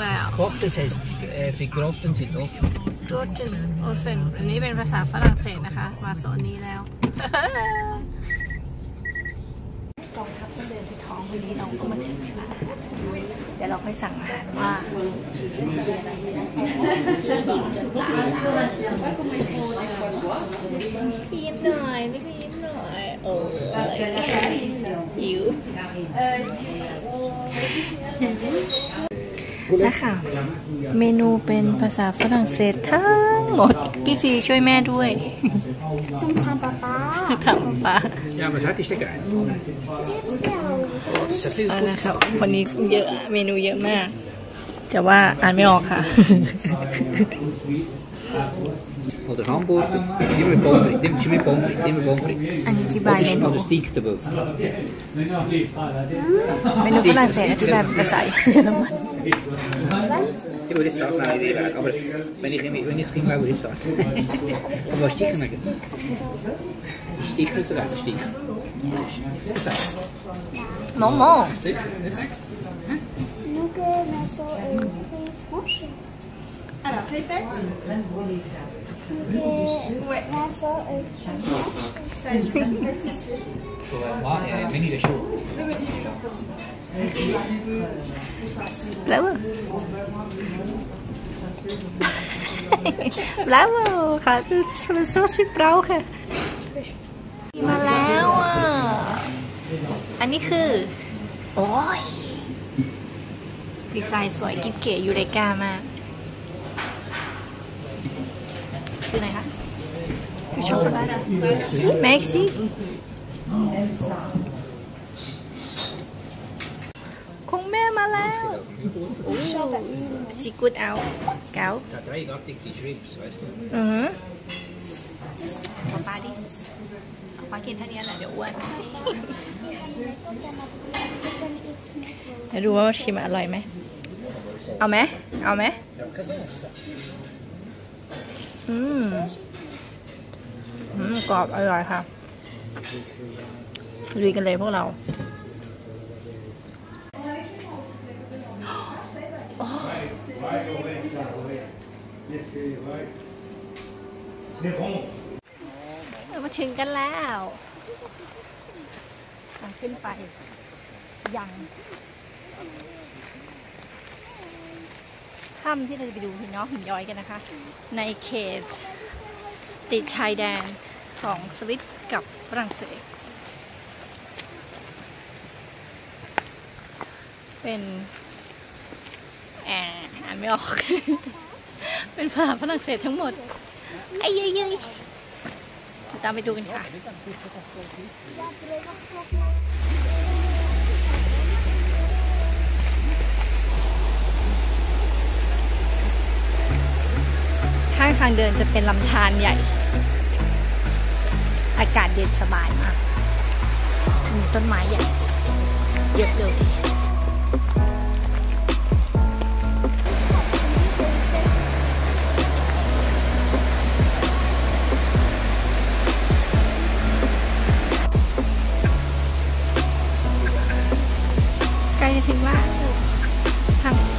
แล้ว Cocktails heißt, äh, die Grotten sind offen. รูทจินโอเฟนอันนี้เป็นภาษาฝรั่งเศสนะคะ มาโซนนี้แล้ว กองทัพต้องเดินไปท้องวันนี้เราก็มาถึงแล้วเดี๋ยวเราไปสั่งอาหารว่ายิ้มหน่อยไม่ยิ้มหน่อยโอ้หิว นะคะเมนูเป็นภาษาฝรั่งเศสทั้งหมด พี่ฟีช่วยแม่ด้วยต้องทำป๊าป๊าทำปะ Ja, was hat die Stecker? เดี๋ยว Das ist ja viel เอานะครับวันนี้เยอะเมนูเยอะมาก แต่ว่าอ่านไม่ออกค่ะ Oder Hamburger. Immer mit Pommes frites. Immer mit Pommes frites. Immer Pommes frites. อันนี้อธิบายเม Oder, นู oder Steak dabei. เมนูฝรั่งเศสอธิบายเป็นภาษาเยอรมัน Ich würde jetzt das nehmen, die Weg. Aber wenn ich, wenn ich es glaube, würde ich das. Aber was Steak machen? Steak nicht so leid, Steak. โมโม Sicher, nicht sicher. nous que nous sommes très franches. Alors, répète. Ouais. Nous sommes Sage, pas de souci. Moi, äh, Mini der Schuh. แล้วแล้วค่ะคือโซชิเปราค่ะมาแล้วอะ อันนี้คือ โอ้ย ดีไซน์สวยกิ๊บเก๋ยูเรกามาก คือไหนคะคือช็อกโกแลตแม็กซี่คงแม่มาแล้วซีกูดเอาเก้า Da dreigartig die Schrips, weißt du. อือฮึเอาปลาดิเอาปลากินเท่านี้แหละเดี๋ยวอ้วนเดี๋ยวดูว่าชิมอร่อยไหม เอาไหม เอาไหม Ja, keine Chance. อืมอืมกรอบอร่อยค่ะลุยกันเลยพวกเราเรามาถึงกันแล้วทางขึ้นไปยัง ถ้ำที่เราจะไปดูหินน้องหินย้อยกันนะคะ ในเขตติดชายแดนของสวิตกับฝรั่งเศส เป็นแอบอ่านไม่ออก เป็นภาษาฝรั่งเศสทั้งหมดไอ้เย้ยยตามไปดูกันค่ะางทางเดินจะเป็นลำธารใหญ่ อากาศเย็นสบายมากมีต้นไม้ใหญ่เยอะเลยใกล้จะถึงแล้วทาง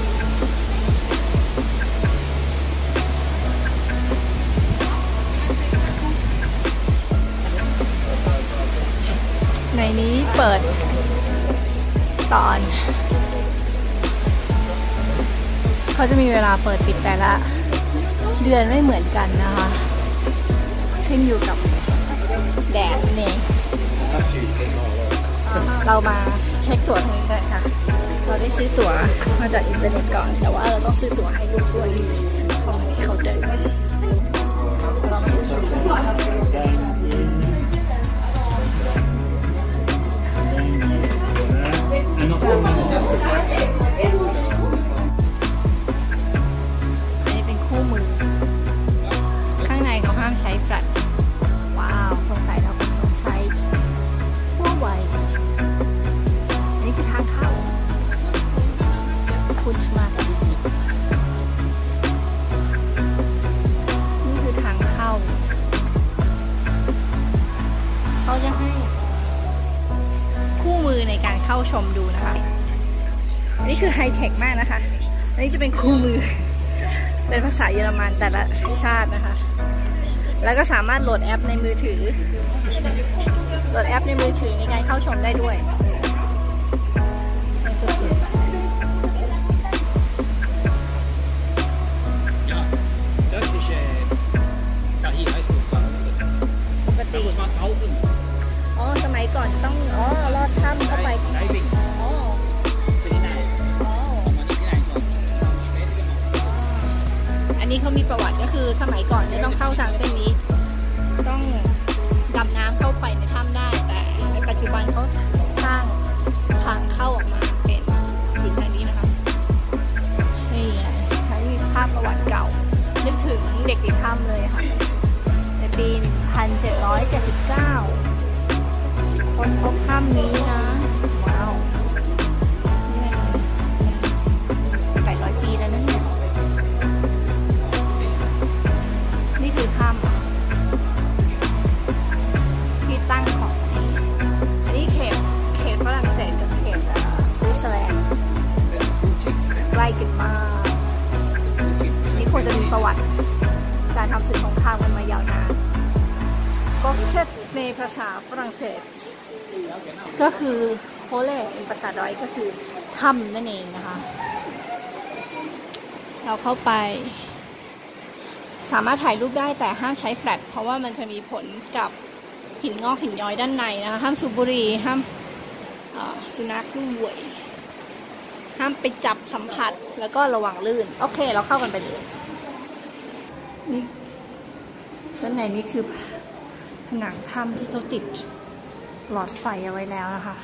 เปิด ตอน เขาจะมีเวลาเปิดปิดแต่ละ เดือนไม่เหมือนกันนะคะ ขึ้นอยู่กับแดดนั่เรามาเช็คตั๋วทางนี้กันค่ะ เราได้ซื้อตั๋วมาจากอินเทอร์เน็ตก่อน แต่ว่าเราต้องซื้อตั๋วให้ลูกด้วยของที่เขาเดินเรามาซื้อตั๋ว ผู้ชมดูนะคะ นี่คือไฮเทคมากนะคะ อันนี้จะเป็นคู่มือ เป็นภาษาเยอรมันแต่ละชาตินะคะ แล้วก็สามารถโหลดแอปในมือถือ โหลดแอปในมือถือในการเข้าชมได้ด้วย gemacht. อันนี้เขามีประวัติก็คือสมัยก่อนเนี่ยต้องเข้าทางเส้นนี้ ต้องดำน้ำเข้าไปในถ้ำได้ แต่ในปัจจุบันเขาสร้างทางเข้าออกมาเป็นถึงทางนี้นะคะนี่ใช้ภาพประวัติเก่า นึกถึงเด็กในถ้ำเลยค่ะ ในปี 1779 คนพบถ้ำนี้นะ ตั้งของ อันนี้เขตเขตฝรั่งเศสกับเขตสวิตเซอร์แลนด์ใกล้กันมาก Das ist Gucci. นี่ควรจะมีประวัติการทำศึกสงครามกันมายาวนานก็เช่นในภาษาฝรั่งเศส ก็คือโคเล่เป็นภาษาดอยก็คือถ้ำนั่นเองนะคะ เราเข้าไป สามารถถ่ายรูปได้แต่ห้ามใช้แฟลชเพราะว่ามันจะมีผลกับ หินงอกหินย้อยด้านในนะคะห้ามสูบบุหรี่ห้ามสุนัขด้วยห้ามไปจับสัมผัสแล้วก็ระวังลื่น โอเค เราเข้ากันไปเลยนี่ด้านในนี่คือผนังถ้ำที่เขาติดหลอดไฟเอาไว้แล้วนะคะ